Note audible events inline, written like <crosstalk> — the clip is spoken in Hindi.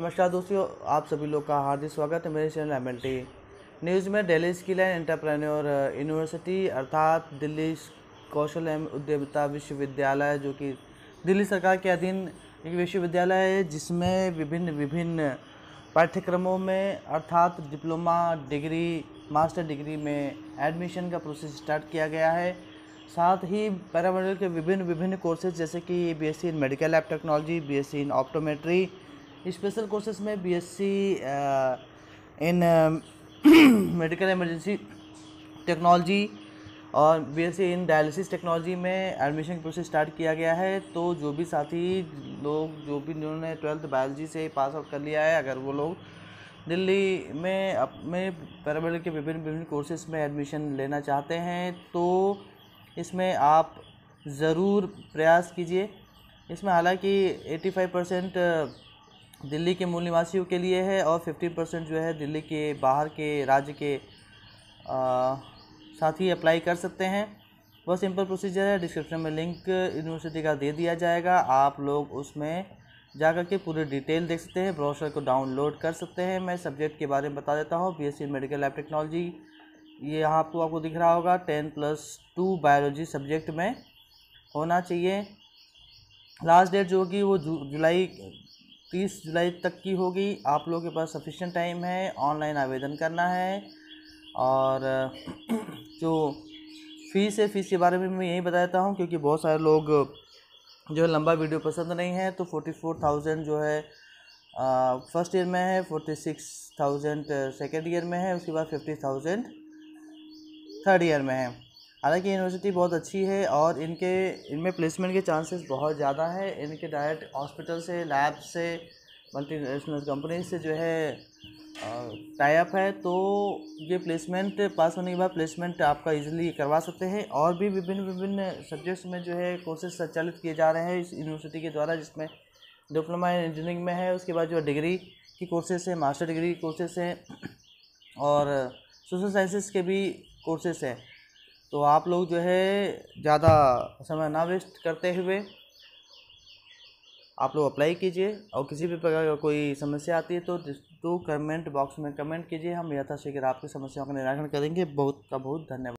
नमस्कार दोस्तों, आप सभी लोग का हार्दिक स्वागत है मेरे चैनल एम न्यूज़ में Delhi skill and entrepreneur university अर्थात दिल्ली कौशल एवं उद्यमिता विश्वविद्यालय, जो कि दिल्ली सरकार के अधीन एक विश्वविद्यालय है, जिसमें विभिन्न विभिन्न पाठ्यक्रमों में अर्थात डिप्लोमा डिग्री, मास्टर डिग्री में एडमिशन का प्रोसेस स्टार्ट किया गया है। साथ ही पैरामेडिकल के विभिन्न विभिन्न कोर्सेज जैसे कि BSc in medical lab technology BSc in optometry special courses में BSc in <clears throat> medical emergency technology और बीएससी इन डायलिसिस टेक्नोलॉजी में एडमिशन प्रोसेस स्टार्ट किया गया है। तो जो भी साथी लोग, जो भी जिन्होंने ट्वेल्थ बायोलॉजी से पास आउट कर लिया है, अगर वो लोग दिल्ली में अपने पैरामेडिकल के विभिन्न विभिन्न कोर्सेज में एडमिशन लेना चाहते हैं तो इसमें आप ज़रूर प्रयास कीजिए। इसमें हालाँकि 85 परसेंट दिल्ली के मूल निवासियों के लिए है और 15 परसेंट जो है दिल्ली के बाहर के राज्य के साथ ही अप्लाई कर सकते हैं। बहुत सिंपल प्रोसीजर है डिस्क्रिप्शन में लिंक यूनिवर्सिटी का दे दिया जाएगा। आप लोग उसमें जा कर के पूरे डिटेल देख सकते हैं ब्राउज़र को डाउनलोड कर सकते हैं। मैं सब्जेक्ट के बारे में बता देता हूँ B S medical lab technology ये यहाँ आपको आपको दिख रहा होगा ten plus two biology subject में होना चाहिए। लास्ट डेट जो होगी वो जु, जुलाई तीस जुलाई तक की होगी। आप लोगों के पास सफिशेंट टाइम है ऑनलाइन आवेदन करना है। और, <clears throat> जो फ़ीस है फ़ीस के बारे में मैं यही बता देता हूँ, क्योंकि बहुत सारे लोग जो है लंबा वीडियो पसंद नहीं है तो फोर्टी फोर थाउज़ेंड जो है फ़र्स्ट ईयर में है forty six thousand second year में है, उसके बाद फिफ्टी थाउज़ेंड थर्ड ईयर में है। हालाँकि यूनिवर्सिटी बहुत अच्छी है और इनके, इनमें प्लेसमेंट के चांसेस बहुत ज़्यादा है। इनके डायरेक्ट हॉस्पिटल से लैब से मल्टी नेशनल कंपनी से जो है टाइप है। तो ये प्लेसमेंट पास होने के बाद प्लेसमेंट आपका इजीली करवा सकते हैं और भी विभिन्न विभिन्न सब्जेक्ट्स में जो है कोर्सेज संचालित किए जा रहे हैं इस यूनिवर्सिटी के द्वारा, जिसमें डिप्लोमा इन इंजीनियरिंग में है। उसके बाद जो है डिग्री की कोर्सेज हैं मास्टर डिग्री कोर्सेज हैं और सोशल साइंसेस के भी कोर्सेस हैं। तो आप लोग जो है ज़्यादा समय ना वेस्ट करते हुए आप लोग अप्लाई कीजिए और किसी भी प्रकार का कोई समस्या आती है तो तो कमेंट बॉक्स में कमेंट कीजिए, हम यथाशीघ्र आपकी समस्याओं का निराकरण करेंगे। बहुत का बहुत धन्यवाद।